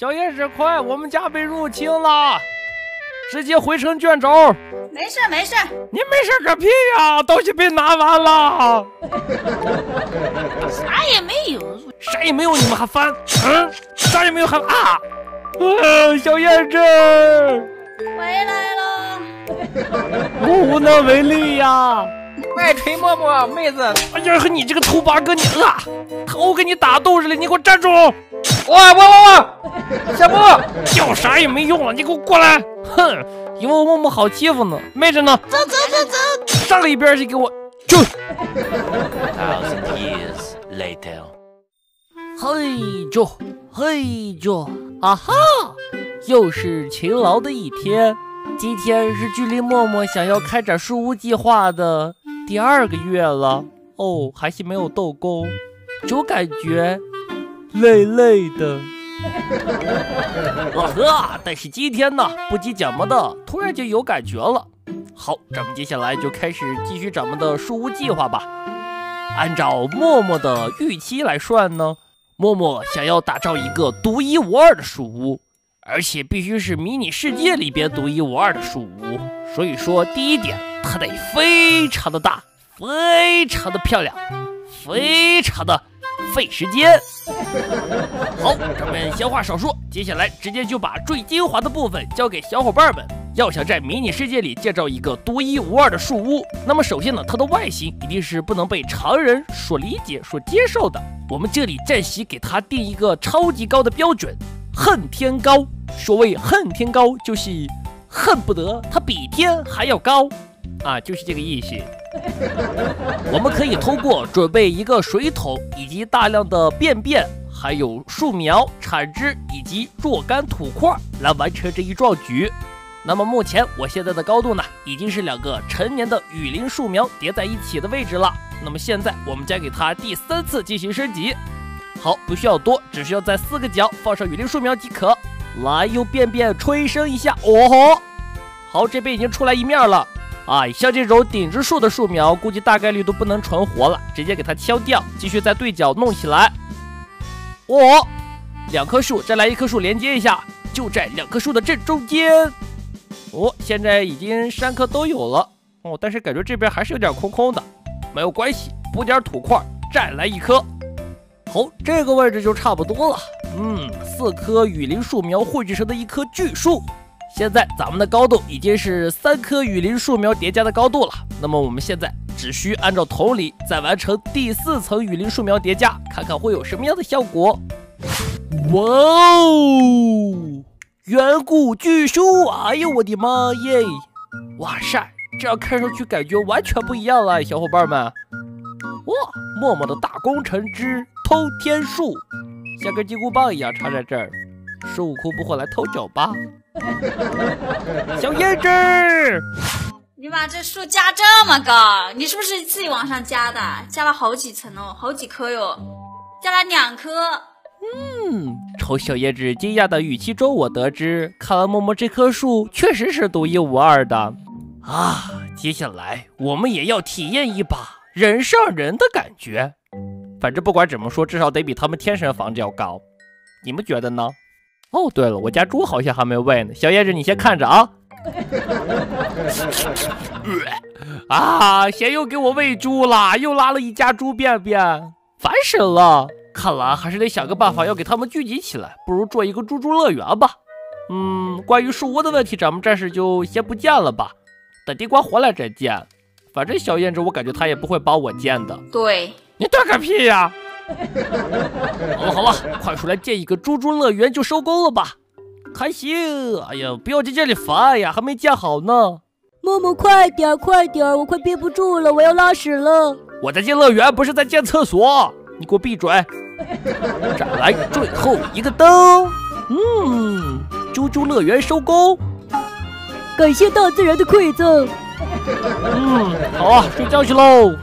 小燕子，快，我们家被入侵了，直接回城卷轴。没事没事，你没事个屁呀！东西被拿完了，啥也没有，啥也没有，你们还翻？嗯，啥也没有还啊？嗯，小燕子，回来了，我无能为力呀。快锤默默妹子！哎呀，和你这个头八哥你啊，头跟你打斗似的，你给我站住！哇哇哇哇！小莫叫啥也没用了，你给我过来！哼，以为我默默好欺负呢？妹子呢？走走走走，上一边去给我去！Thousand years later，嘿就嘿就啊哈，又是勤劳的一天。今天是距离默默想要开展树屋计划的。第二个月了哦，还是没有动工，就感觉累累的。啊呵，但是今天呢，不知怎么的，突然就有感觉了。好，咱们接下来就开始继续咱们的树屋计划吧。按照默默的预期来算呢，默默想要打造一个独一无二的树屋，而且必须是迷你世界里边独一无二的树屋。所以说，第一点。它得非常的大，非常的漂亮，非常的费时间。好，咱们闲话少说，接下来直接就把最精华的部分交给小伙伴们。要想在迷你世界里建造一个独一无二的树屋，那么首先呢，它的外形一定是不能被常人所理解、所接受的。我们这里暂时给它定一个超级高的标准，恨天高。所谓恨天高，就是恨不得它比天还要高。啊，就是这个意思。我们可以通过准备一个水桶，以及大量的便便，还有树苗、产枝以及若干土块来完成这一壮举。那么目前我现在的高度呢，已经是两个成年的雨林树苗叠在一起的位置了。那么现在我们将给它第三次进行升级。好，不需要多，只需要在四个角放上雨林树苗即可。来，用便便吹升一下。哦吼，好，这边已经出来一面了。啊，像这种顶着树的树苗，估计大概率都不能存活了，直接给它敲掉，继续在对角弄起来。哦，两棵树，再来一棵树连接一下，就在两棵树的正中间。哦，现在已经三棵都有了。哦，但是感觉这边还是有点空空的，没有关系，补点土块，再来一棵。好，这个位置就差不多了。嗯，四棵雨林树苗汇聚成的一棵巨树。现在咱们的高度已经是三棵雨林树苗叠加的高度了，那么我们现在只需按照同理再完成第四层雨林树苗叠加，看看会有什么样的效果。哇哦，远古巨树！哎呦我的妈耶！哇塞，这样看上去感觉完全不一样了，小伙伴们。哇，默默的大工程之偷天术，像根金箍棒一样插在这儿，孙悟空不会来偷酒吧？小叶子，你把这树加这么高，你是不是自己往上加的？加了好几层哦，好几棵哟，加了两棵。嗯，从小叶子惊讶的语气中，我得知，看来默默这棵树确实是独一无二的啊。接下来我们也要体验一把人上人的感觉。反正不管怎么说，至少得比他们天神房子要高。你们觉得呢？哦，对了，我家猪好像还没喂呢。小叶子，你先看着啊。啊，先又给我喂猪啦，又拉了一家猪便便，烦死了。看来还是得想个办法，要给他们聚集起来。不如做一个猪猪乐园吧。嗯，关于树窝的问题，咱们暂时就先不建了吧，等地瓜回来再建。反正小燕子，我感觉他也不会帮我建的。对，你对个屁呀！好了好了，快出来建一个猪猪乐园就收工了吧！还行！哎呀，不要在这里烦呀，还没建好呢。默默，快点快点，我快憋不住了，我要拉屎了。我在建乐园，不是在建厕所。你给我闭嘴！再来最后一个灯。嗯，猪猪乐园收工。感谢大自然的馈赠。嗯，好啊，睡觉去喽。